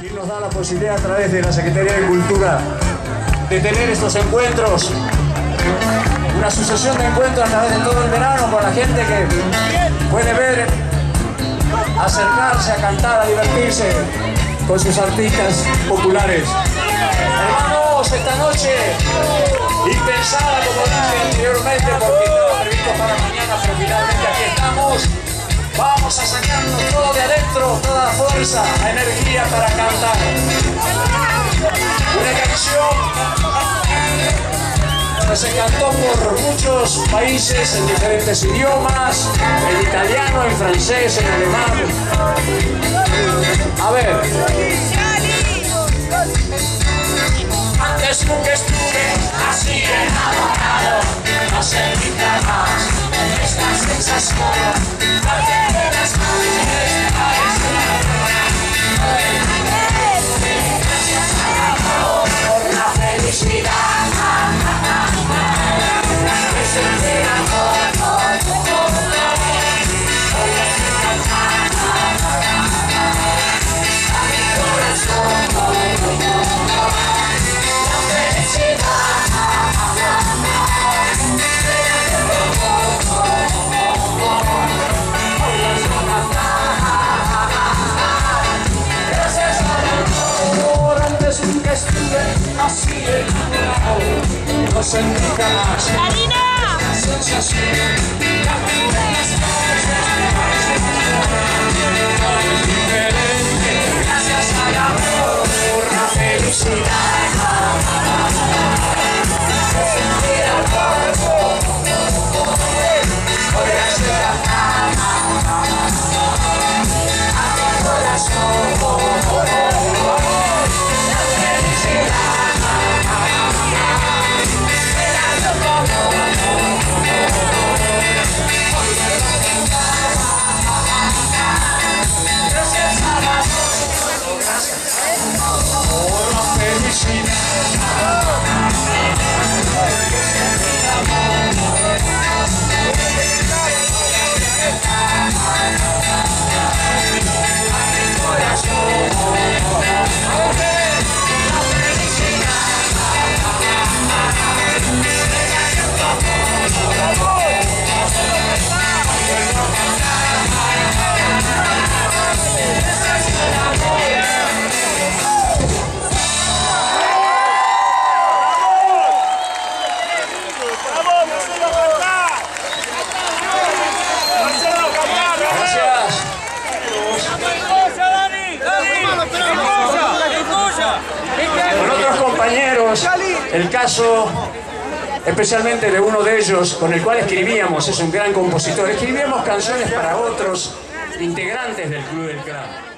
quien nos da la posibilidad a través de la Secretaría de Cultura de tener estos encuentros, una sucesión de encuentros a través de todo el verano con la gente que puede ver, acercarse a cantar, a divertirse con sus artistas populares. Hermanos, esta noche impensada como dije anteriormente porque estaba toda fuerza, energía para cantar. Una canción que se cantó por muchos países en diferentes idiomas, en italiano, en francés, en alemán. A ver. Antes nunca estuve así enamorado, no sé más esta sensación. No sentí jamás ¡Karina! sensación la vida el caso especialmente de uno de ellos con el cual escribíamos, es un gran compositor, escribíamos canciones para otros integrantes del Club del Clan.